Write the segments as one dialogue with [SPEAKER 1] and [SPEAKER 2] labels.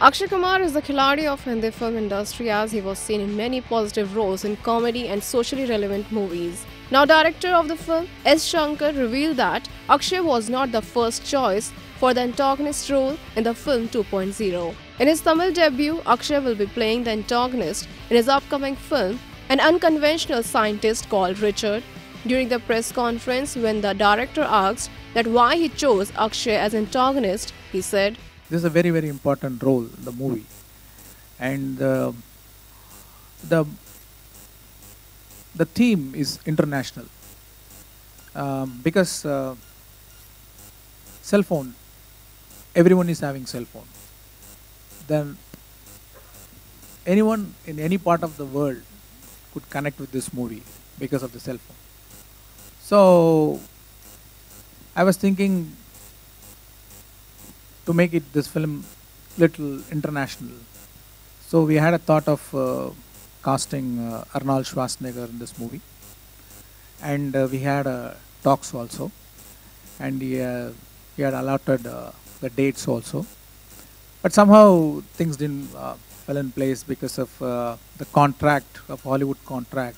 [SPEAKER 1] Akshay Kumar is the khiladi of Hindi film industry as he was seen in many positive roles in comedy and socially relevant movies. Now director of the film, S. Shankar revealed that Akshay was not the first choice for the antagonist role in the film 2.0. In his Tamil debut, Akshay will be playing the antagonist in his upcoming film, an unconventional scientist called Richard. During the press conference, when the director asked that why he chose Akshay as antagonist, he said,
[SPEAKER 2] this is a very very important role in the movie. And uh, the the theme is international. Um, because uh, cell phone everyone is having cell phone. Then anyone in any part of the world could connect with this movie because of the cell phone. So i was thinking to make it this film little international. So we had a thought of uh, casting uh, Arnold Schwarzenegger in this movie, and uh, we had uh, talks also, and he, uh, he had allotted uh, the dates also, but somehow things didn't fell in place because of the contract of Hollywood contract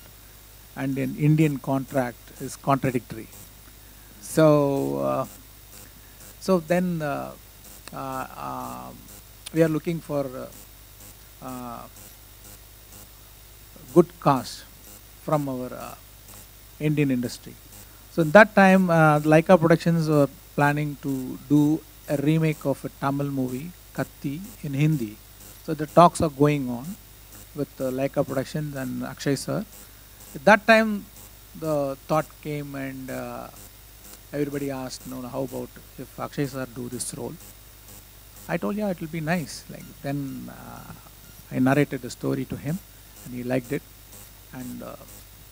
[SPEAKER 2] and an Indian contract is contradictory. So so then. Uh, uh, we are looking for uh, good cast from our Indian industry. So in that time, uh, Lyca Productions were planning to do a remake of a Tamil movie, Kaththi, in Hindi. So the talks are going on with uh, Lyca Productions and Akshay sir. At that time, the thought came and uh, everybody asked, no, how about if Akshay sir do this role? I told yeah, it will be nice. Like then uh, I narrated the story to him, and he liked it, and uh,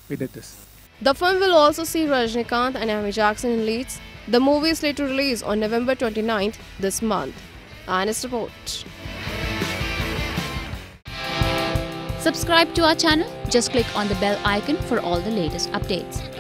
[SPEAKER 2] we did this.
[SPEAKER 1] The film will also see Rajinikanth and Amy Jackson in leads. The movie is slated to release on November 29th this month. IANS report.
[SPEAKER 3] Subscribe to our channel. Just click on the bell icon for all the latest updates.